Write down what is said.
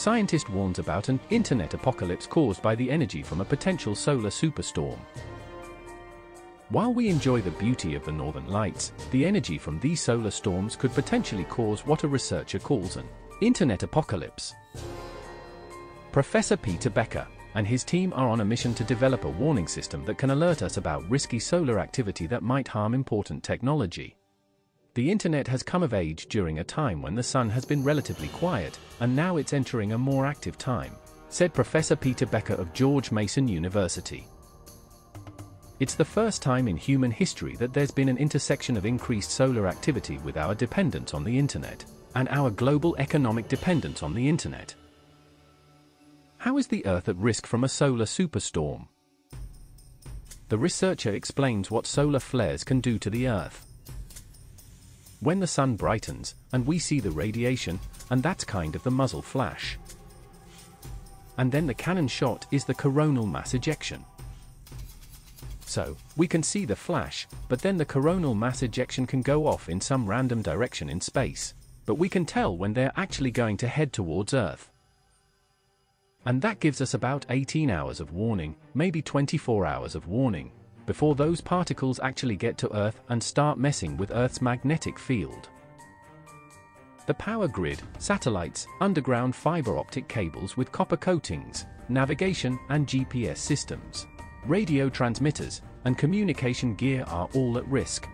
scientist warns about an internet apocalypse caused by the energy from a potential solar superstorm. While we enjoy the beauty of the northern lights, the energy from these solar storms could potentially cause what a researcher calls an internet apocalypse. Professor Peter Becker and his team are on a mission to develop a warning system that can alert us about risky solar activity that might harm important technology. The internet has come of age during a time when the sun has been relatively quiet, and now it's entering a more active time, said Professor Peter Becker of George Mason University. It's the first time in human history that there's been an intersection of increased solar activity with our dependence on the internet, and our global economic dependence on the internet. How is the Earth at risk from a solar superstorm? The researcher explains what solar flares can do to the Earth. When the sun brightens, and we see the radiation, and that's kind of the muzzle flash. And then the cannon shot is the coronal mass ejection. So, we can see the flash, but then the coronal mass ejection can go off in some random direction in space. But we can tell when they're actually going to head towards Earth. And that gives us about 18 hours of warning, maybe 24 hours of warning, before those particles actually get to Earth and start messing with Earth's magnetic field. The power grid, satellites, underground fiber optic cables with copper coatings, navigation and GPS systems, radio transmitters, and communication gear are all at risk.